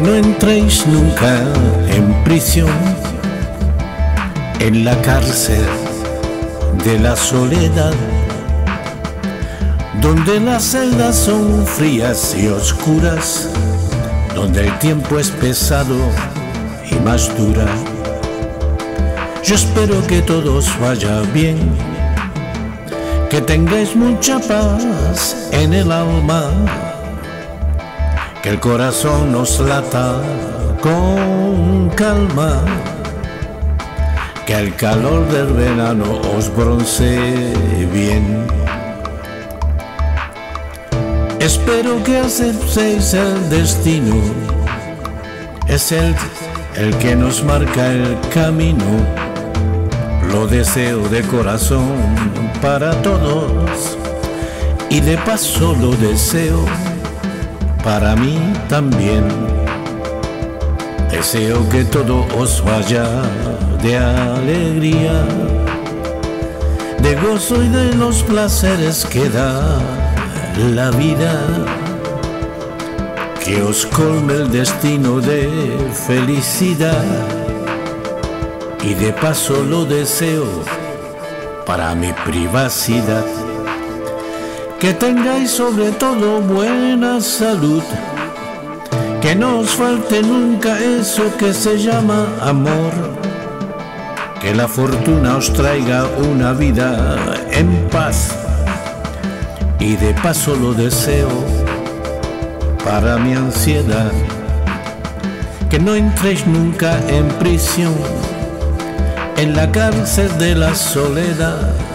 no entréis nunca en prisión, en la cárcel de la soledad, donde las celdas son frías y oscuras, donde el tiempo es pesado y más dura. Yo espero que todos vaya bien, que tengáis mucha paz en el alma que el corazón nos lata con calma, que el calor del verano os broncee bien. Espero que aceptéis el destino, es el, el que nos marca el camino. Lo deseo de corazón para todos y de paso lo deseo para mí también. Deseo que todo os vaya de alegría, de gozo y de los placeres que da la vida. Que os colme el destino de felicidad y de paso lo deseo para mi privacidad que tengáis sobre todo buena salud, que no os falte nunca eso que se llama amor, que la fortuna os traiga una vida en paz. Y de paso lo deseo para mi ansiedad, que no entréis nunca en prisión, en la cárcel de la soledad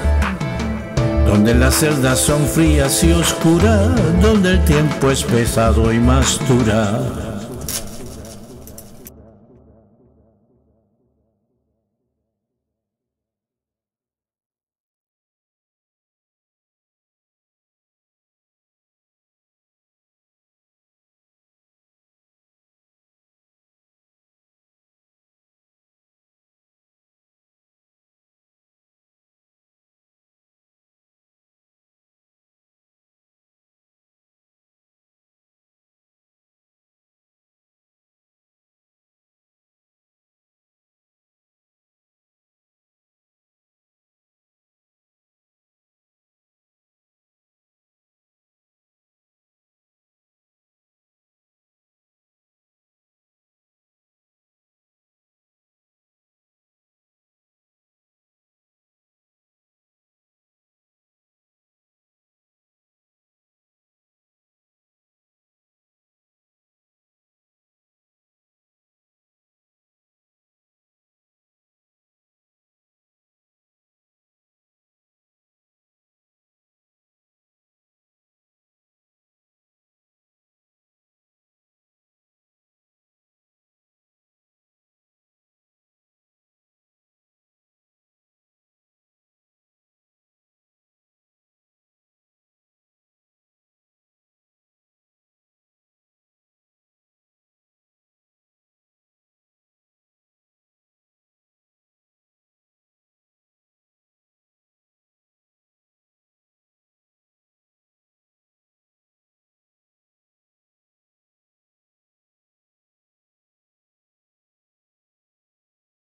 donde las celdas son frías y oscuras, donde el tiempo es pesado y más dura.